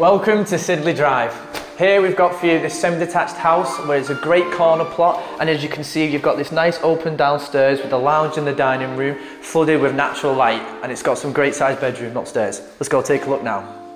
Welcome to Siddeley Drive. Here we've got for you this semi-detached house where it's a great corner plot and as you can see you've got this nice open downstairs with the lounge and the dining room flooded with natural light and it's got some great sized bedroom upstairs. Let's go take a look now.